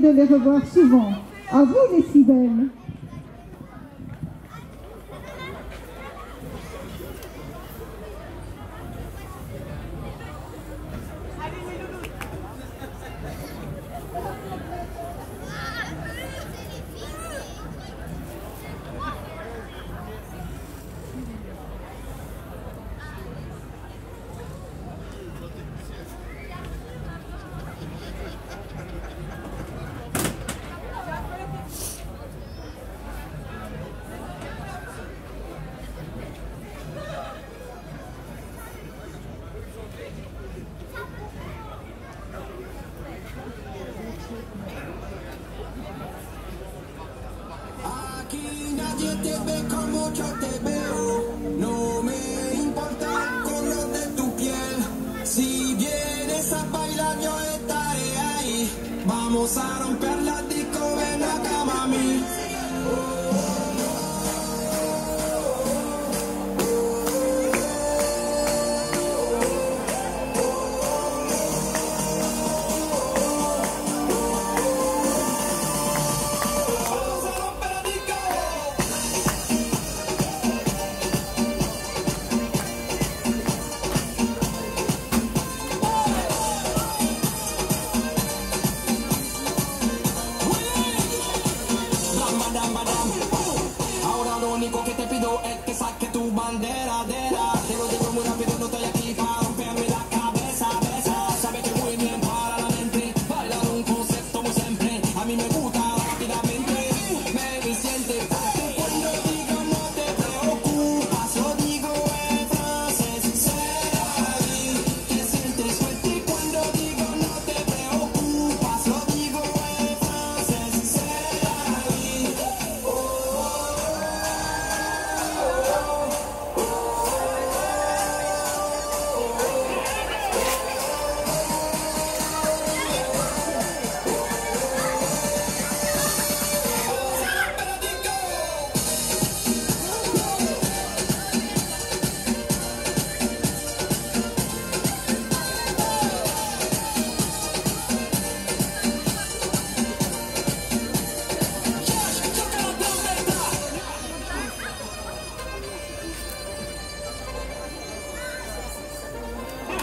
de les revoir souvent. À vous les si belles. Vamos a romper la disco, ven acá, mami. Único que te pido es que saque tu bandera, dera. Te lo digo muy rápido, no estoy aquí para romperme la cabeza, besa. Sabes que muy bien para la mente. Bailar un concepto muy siempre. A mí me gusta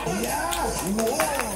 Yeah! Whoa!